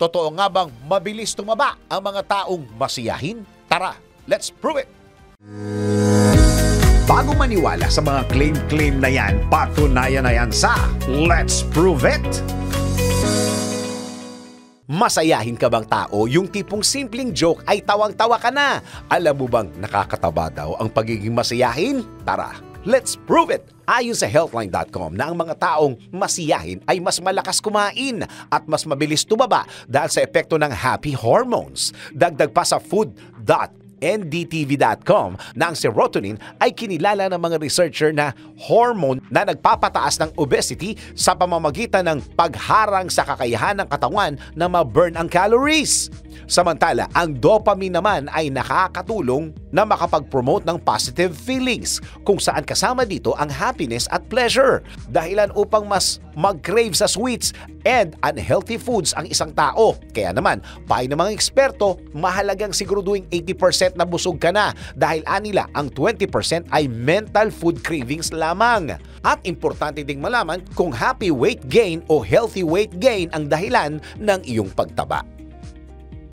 Totoo nga bang mabilis tumaba ang mga taong masiyahin? Tara, let's prove it! Bago maniwala sa mga claim-claim na yan, patunayan na yan sa Let's Prove It! Masayahin ka bang tao? Yung tipong simpleng joke ay tawang-tawa ka na. Alam mo bang nakakataba daw ang pagiging masayahin? Tara, let's prove it! Ayon sa healthline.com na ang mga taong masiyahin ay mas malakas kumain at mas mabilis tumaba dahil sa epekto ng happy hormones. Dagdag pa sa food.com ndtv.com na ang serotonin ay kinilala ng mga researcher na hormone na nagpapataas ng obesity sa pamamagitan ng pagharang sa kakayahan ng katawan na ma-burn ang calories. Samantala, ang dopamine naman ay nakakatulong na makapag-promote ng positive feelings kung saan kasama dito ang happiness at pleasure. Dahilan upang mas mag-crave sa sweets and unhealthy foods ang isang tao. Kaya naman, payo ng mga eksperto, mahalagang siguraduhin 80% na busog ka na dahil anila ang 20% ay mental food cravings lamang. At importante ding malaman kung happy weight gain o healthy weight gain ang dahilan ng iyong pagtaba.